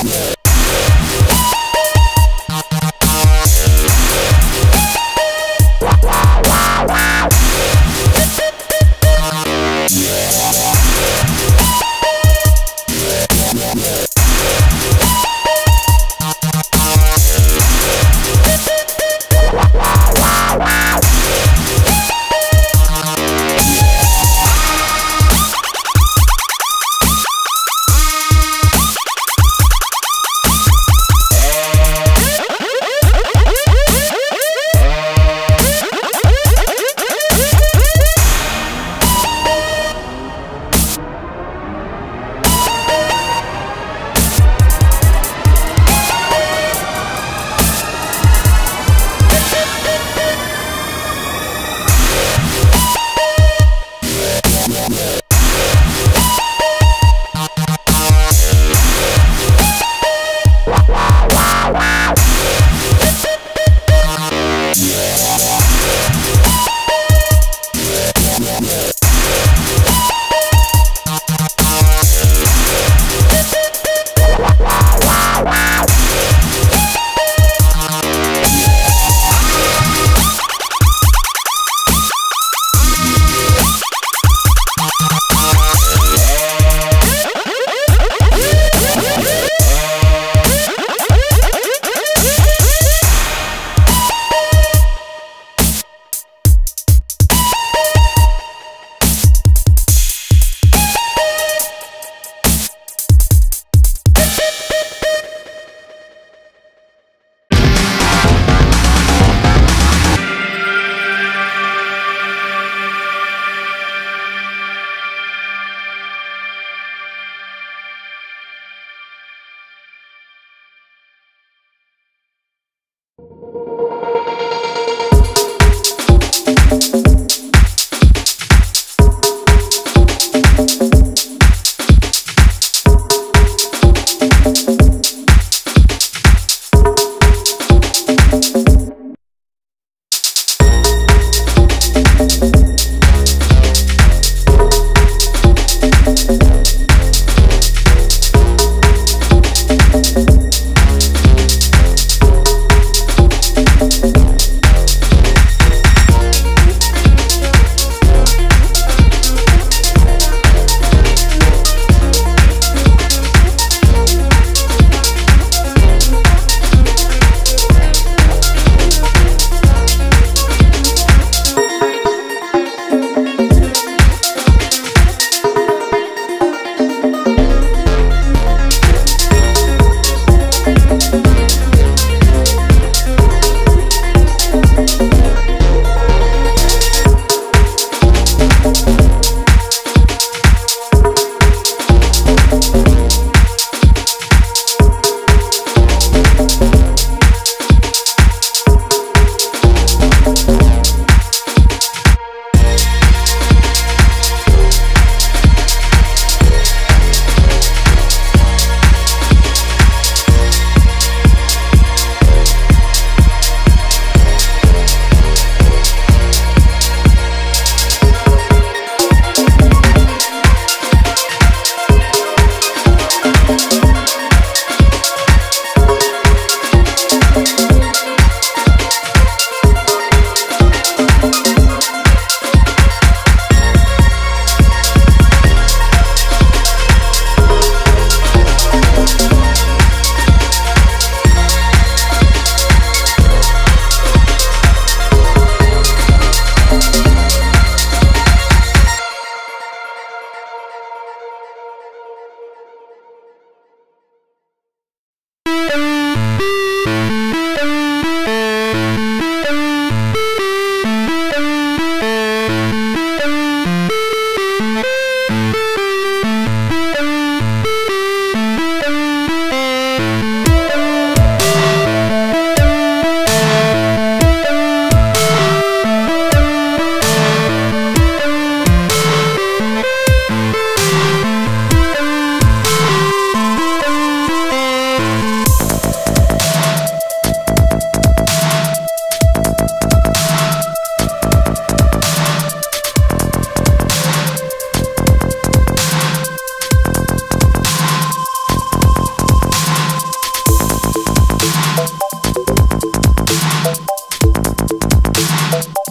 Yeah. you Bye.